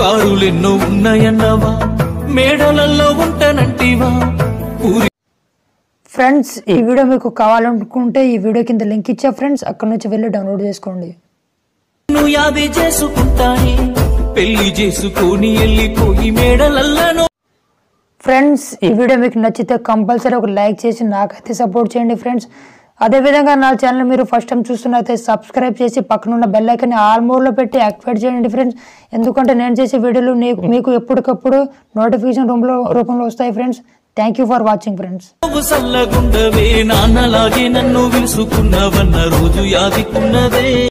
కారులెన్నో ఉన్నాయన్నవా మేడలల్లో ఉంటానంటివా? Friends ఈ video మీకు కావాలనుకుంటే ఈ వీడియో కింద లింక్ ఇచ్చా ఫ్రెండ్స్ అక్కడ నుంచి వెళ్ళి డౌన్లోడ్ చేసుకోండి. నువ్వు యాది చేసుకుంటానే పెళ్ళి చేసుకొని వెళ్ళిపోయి మేడలల్లను. ఫ్రెండ్స్ ఈ వీడియో మీకు నచ్చితే కంపల్సరీ ఒక లైక్ చేసి నాకైతే సపోర్ట్ చేయండి ఫ్రెండ్స్. అదేవిధంగా నా ఛానల్ మీరు ఫస్ట్ టైం చూస్తున్నైతే సబ్స్క్రైబ్ చేసి పక్కనున్న బెల్ ఐకన్ ఆల్ మోడ్లో పెట్టి యాక్టివేట్ చేయండి ఫ్రెండ్స్ ఎందుకంటే నేను చేసే వీడియోలు నీకు మీకు ఎప్పటికప్పుడు నోటిఫికేషన్ రూమ్లో రూపంలో వస్తాయి friends thank you for watching friends సల్లగుండవే నాన్నలాగే నన్ను విలుసుకున్నవన్న రోజు యాదికున్నదే.